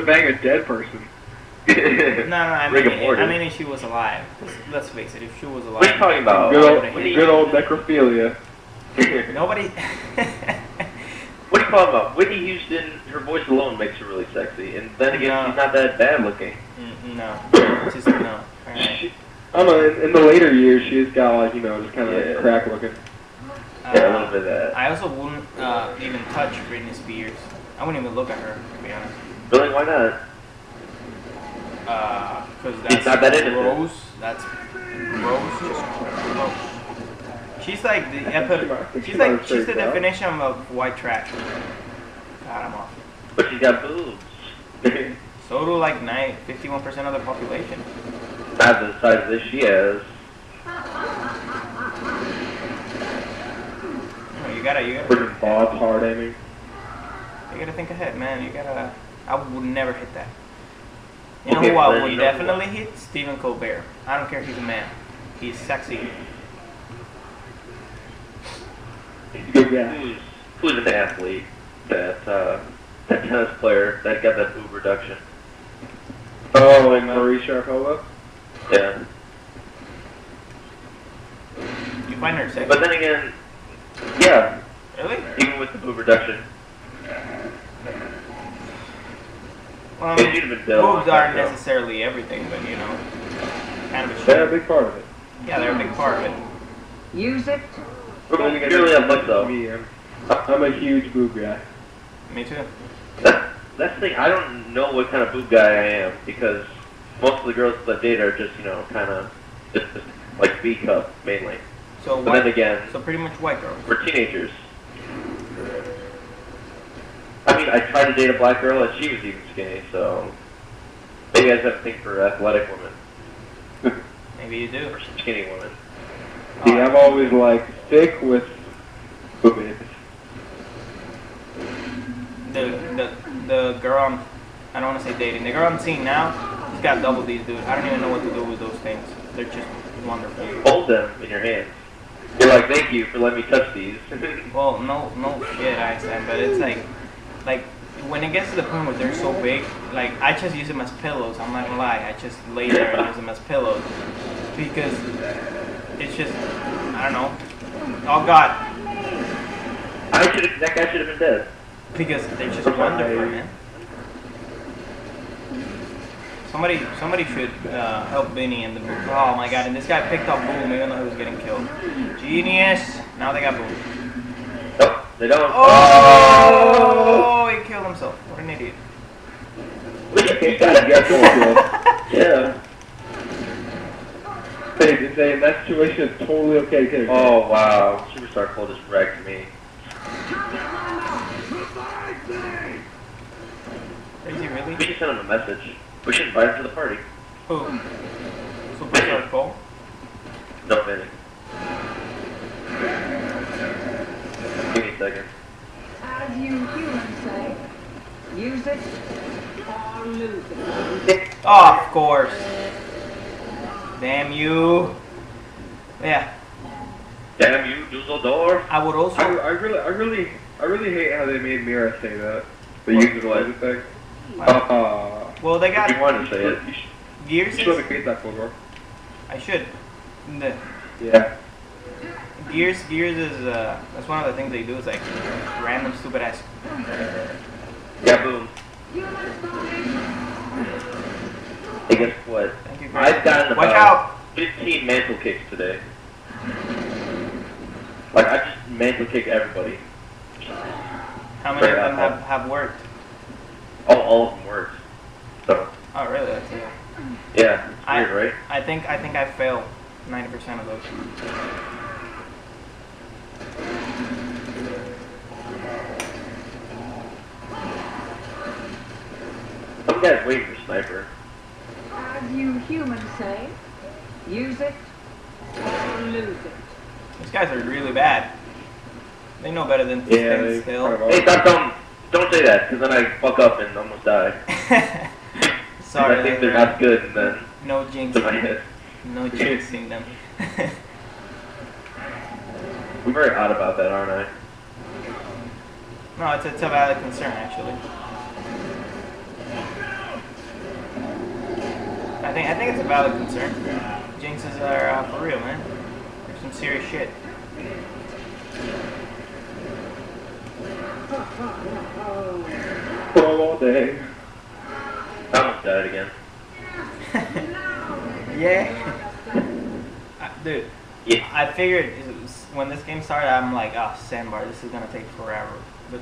to bang a dead person. No, no, I mean, I mean, if she was alive. Let's face it, if she was alive. What are you talking about? Good old, good old necrophilia. Nobody. What are you talking about? Whitney Houston, her voice alone makes her really sexy, and then again, No. she's not that bad looking. Mm, no, just no. Alright. She, I don't know, in, in the later years, she's got like, you know, just kind of Yeah. crack looking. Yeah, a little Uh, bit of that. I also wouldn't uh, even touch Britney Spears. I wouldn't even look at her, to be honest. Really, why not? Uh, because that's not that innocent. That's gross. Just. She's like the epi- She's like she's the definition of white trash. God, I'm off. But she's got boobs. So do like 9, 51% of the population. not the size that she is. You, you gotta, you gotta, Freaking Bob's hard aiming. you gotta think ahead, man. You gotta. I would never hit that. You know Okay, who I would you know- definitely hit? Stephen Colbert. I don't care if he's a man. He's sexy. Good guy. Who's who's an athlete? That uh, that tennis player that got that boob reduction. Oh, and Marie Sharapova? Yeah. You find her sexy? But then again, yeah, really? even with the boob reduction, Well, I mean, should have been dead. boobs aren't necessarily everything, but you know, kind of a They're a big part of it. Yeah, they're a big part of it. Use it. But then again, Purely on though. Me, I'm, I'm a huge boob guy. Me too. That, that's the thing. I don't know what kind of boob guy I am because most of the girls that I date are just you know kind of just, just like B cup mainly. So But then white, again, so pretty much white girls. for teenagers. I mean, I tried to date a black girl and she was even skinny, so maybe I just have to think for athletic women Maybe you do. or skinny women. See, I've always like thick with boobs. The the the girl I'm, I don't want to say dating. The girl I'm seeing now, she's got double D's, dude. I don't even know what to do with those things. They're just wonderful. Hold them in your hands. You're like, thank you for letting me touch these. Well, no, no shit, I understand, but it's like, like when it gets to the point where they're so big, like I just use them as pillows. I'm not gonna lie, I just lay there and use them as pillows because it's just, I don't know. Oh God, I should. That guy should have been dead. because they're just wonderful, man. Somebody, somebody should uh, help Benny and the boom. Oh my God! And this guy picked up boom even though he was getting killed. Genius. Now they got boom. Nope, they don't. Oh, he killed himself. What an idiot. You gotta get one yeah. Hey, did they in that situation it's totally okay to Oh wow, Superstar Cole just wrecked me. Is he really? We really? should send him a message. We should invite him to the party. Who? Superstar Cole? No, Benny. Give me a second. As you humans say, use it or lose it. Oh, of course. Damn you. Yeah, Damn you, Dusseldorf. I would also. I, I really, I really, I really hate how they made Myrrah say that. They use it What? as a thing. Uh, well, they If got you want to say it. you should, Gears. you should Is, have that for I should. The Yeah. Gears, Gears is uh, that's one of the things they do is like random stupid ass. Yeah, boom. Hey, guess what? You. I've gotten Watch about out. 15 mantle kicks today. Like, I just mantle kick everybody. How many of them have, have worked? All, all of them worked. So, Oh, really? That's it. yeah, it's I- weird, right? I think I think I fail 90% of those. Some guy's waiting for sniper. As you humans say, use it or lose it. These guys are really bad. They know better than to Yeah, stand they still. Hey, stop, don't, don't say that, because then I fuck up and almost die. Sorry. I think they're not good, and then No jinxing. head. No jinxing them. I'm very odd about that, aren't I? no, it's a, it's a valid concern actually. I think I think it's a valid concern. Jinxes are uh, for real, man. They're some serious shit. All day. Almost died again. yeah. Dude, Yeah. I figured it was, when this game started, I'm like, oh, sandbar, this is gonna take forever. But